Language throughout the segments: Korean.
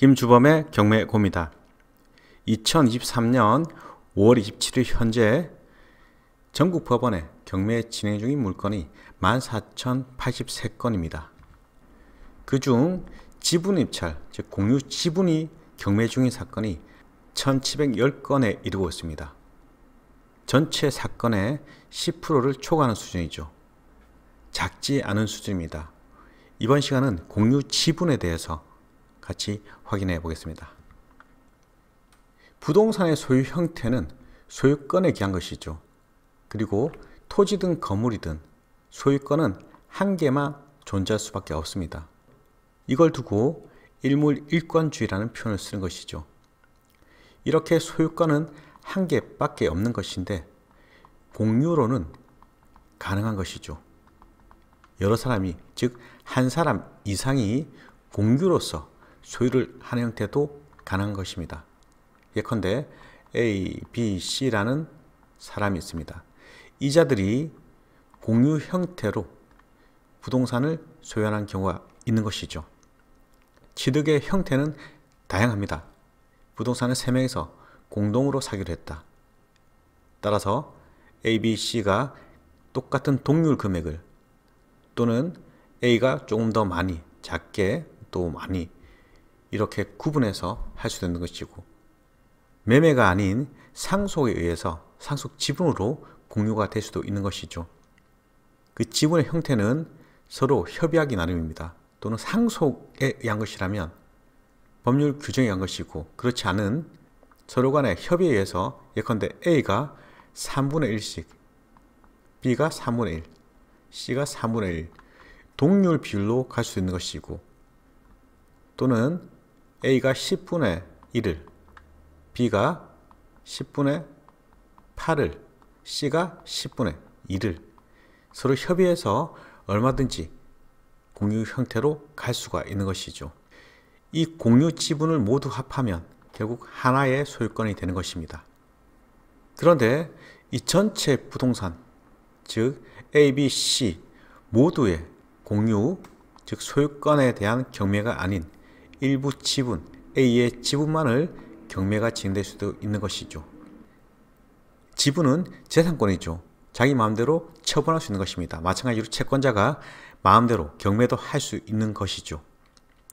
김주범의 경매고입니다. 2023년 5월 27일 현재 전국 법원에 경매 진행 중인 물건이 14,083건입니다. 그중 지분 입찰, 즉 공유 지분이 경매 중인 사건이 1,710건에 이르고 있습니다. 전체 사건의 10%를 초과하는 수준이죠. 작지 않은 수준입니다. 이번 시간은 공유 지분에 대해서 같이 확인해 보겠습니다. 부동산의 소유 형태는 소유권에 기한 것이죠. 그리고 토지든 건물이든 소유권은 한 개만 존재할 수밖에 없습니다. 이걸 두고 일물일권주의라는 표현을 쓰는 것이죠. 이렇게 소유권은 한 개밖에 없는 것인데 공유로는 가능한 것이죠. 여러 사람이 즉 한 사람 이상이 공유로서 소유를 하는 형태도 가능한 것입니다. 예컨대 A, B, C라는 사람이 있습니다. 이 자들이 공유 형태로 부동산을 소유하는 경우가 있는 것이죠. 취득의 형태는 다양합니다. 부동산을 3명에서 공동으로 사기로 했다. 따라서 A, B, C가 똑같은 동률 금액을 또는 A가 조금 더 많이, 작게 또 많이 이렇게 구분해서 할 수 있는 것이고 매매가 아닌 상속에 의해서 상속 지분으로 공유가 될 수도 있는 것이죠. 그 지분의 형태는 서로 협의하기 나름입니다. 또는 상속에 의한 것이라면 법률 규정에 의한 것이고 그렇지 않은 서로 간의 협의에 의해서 예컨대 A가 3분의 1씩 B가 3분의 1 C가 3분의 1 동률 비율로 갈 수 있는 것이고 또는 A가 10분의 1을 B가 10분의 8을 C가 10분의 1을 서로 협의해서 얼마든지 공유 형태로 갈 수가 있는 것이죠. 이 공유 지분을 모두 합하면 결국 하나의 소유권이 되는 것입니다. 그런데 이 전체 부동산, 즉 A, B, C 모두의 공유, 즉 소유권에 대한 경매가 아닌 일부 지분 A의 지분만을 경매가 진행될 수도 있는 것이죠. 지분은 재산권이죠. 자기 마음대로 처분할 수 있는 것입니다. 마찬가지로 채권자가 마음대로 경매도 할 수 있는 것이죠.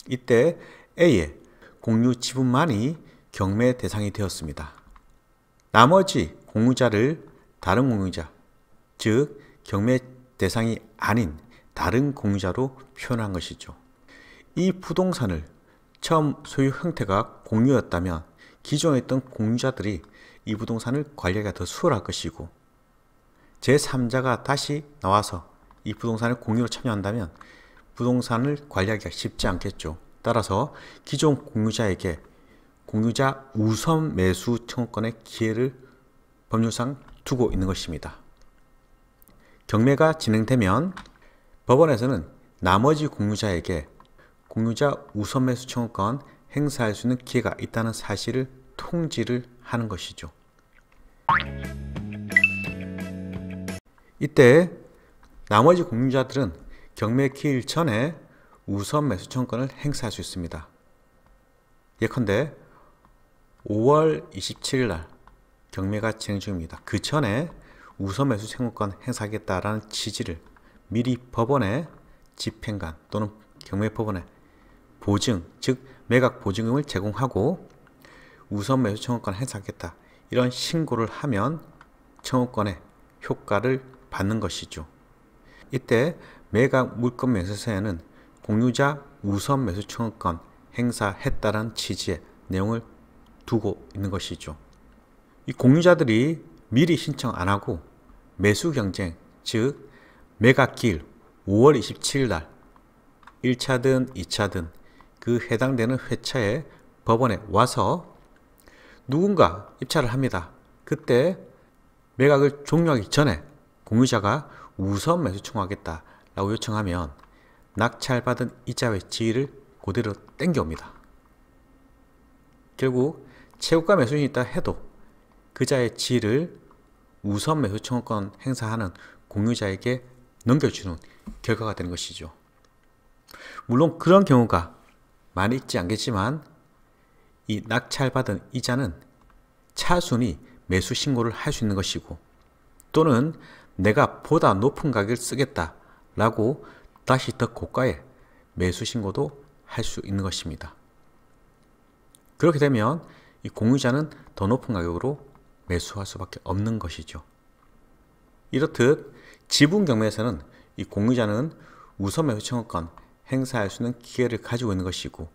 이때 A의 공유 지분만이 경매 대상이 되었습니다. 나머지 공유자를 다른 공유자, 즉 경매 대상이 아닌 다른 공유자로 표현한 것이죠. 이 부동산을 처음 소유 형태가 공유였다면 기존에 있던 공유자들이 이 부동산을 관리하기가 더 수월할 것이고 제3자가 다시 나와서 이 부동산을 공유로 참여한다면 부동산을 관리하기가 쉽지 않겠죠. 따라서 기존 공유자에게 공유자 우선 매수 청구권의 기회를 법률상 두고 있는 것입니다. 경매가 진행되면 법원에서는 나머지 공유자에게 공유자 우선 매수 청구권 행사할 수 있는 기회가 있다는 사실을 통지를 하는 것이죠. 이때 나머지 공유자들은 경매 기일 전에 우선 매수 청구권을 행사할 수 있습니다. 예컨대 5월 27일 날 경매가 진행 중입니다. 그 전에 우선 매수 청구권 행사하겠다라는 지지를 미리 법원에 집행관 또는 경매 법원에 보증, 즉 매각 보증금을 제공하고 우선 매수 청구권 행사하겠다 이런 신고를 하면 청구권의 효과를 받는 것이죠. 이때 매각 물건 매수서에는 공유자 우선 매수 청구권 행사했다는 취지의 내용을 두고 있는 것이죠. 이 공유자들이 미리 신청 안 하고 매수 경쟁, 즉 매각기일 5월 27일 날 1차든 2차든 그 해당되는 회차에 법원에 와서 누군가 입찰을 합니다. 그때 매각을 종료하기 전에 공유자가 우선 매수 청구하겠다라고 요청하면 낙찰받은 이자의 지위를 그대로 땡겨옵니다. 결국 최고가 매수인이 있다 해도 그자의 지위를 우선 매수 청구권 행사하는 공유자에게 넘겨주는 결과가 되는 것이죠. 물론 그런 경우가 많이 있지 않겠지만 이 낙찰받은 이자는 차순위 매수 신고를 할 수 있는 것이고 또는 내가 보다 높은 가격을 쓰겠다 라고 다시 더 고가의 매수 신고도 할 수 있는 것입니다. 그렇게 되면 이 공유자는 더 높은 가격으로 매수할 수밖에 없는 것이죠. 이렇듯 지분 경매에서는 이 공유자는 우선 매수 청구권 행사할 수 있는 기회를 가지고 있는 것이고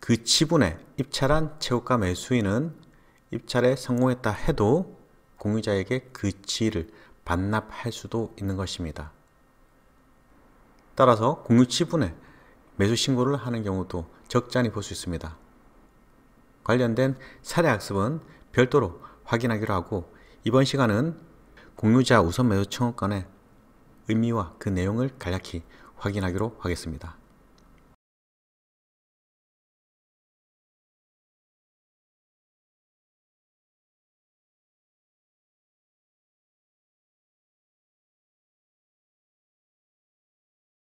그 지분에 입찰한 최고가 매수인은 입찰에 성공했다 해도 공유자에게 그 지위를 반납할 수도 있는 것입니다. 따라서 공유 지분에 매수 신고를 하는 경우도 적잖이 볼 수 있습니다. 관련된 사례 학습은 별도로 확인하기로 하고 이번 시간은 공유자 우선 매수 청구권의 의미와 그 내용을 간략히 확인하기로 하겠습니다.